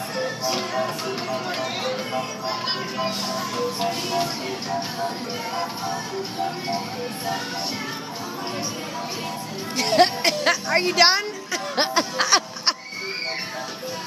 Are you done?